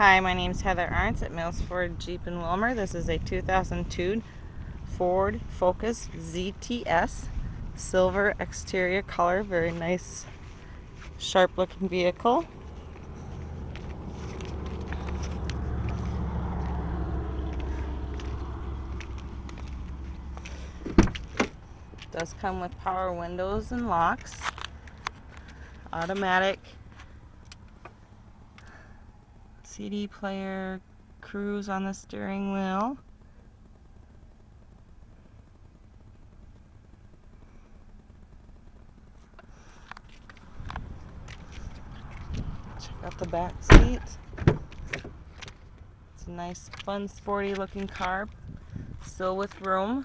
Hi, my name is Heather Arntz at Mills Ford Jeep in Willmar. This is a 2002 Ford Focus ZTS silver exterior color. Very nice, sharp looking vehicle. Does come with power windows and locks. Automatic CD player, cruise on the steering wheel. Check out the back seat. It's a nice, fun, sporty looking car, still with room.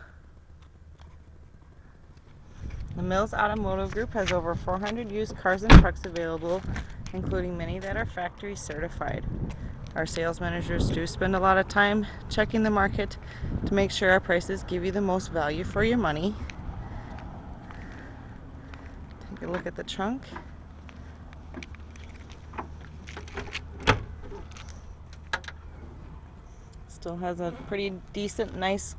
The Mills Automotive Group has over 400 used cars and trucks available including many that are factory certified. Our sales managers do spend a lot of time checking the market to make sure our prices give you the most value for your money. Take a look at the trunk. Still has a pretty decent, nice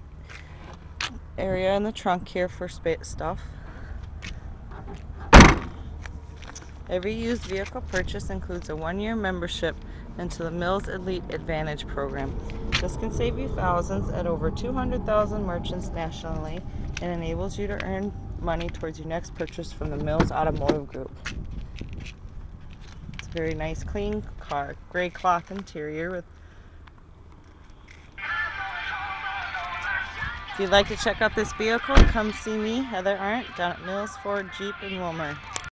area in the trunk here for stuff. Every used vehicle purchase includes a one-year membership into the Mills Elite Advantage program. This can save you thousands at over 200,000 merchants nationally and enables you to earn money towards your next purchase from the Mills Automotive Group. It's a very nice clean car, gray cloth interior with If you'd like to check out this vehicle, come see me, Heather Arndt, down at Mills Ford Jeep in Willmar.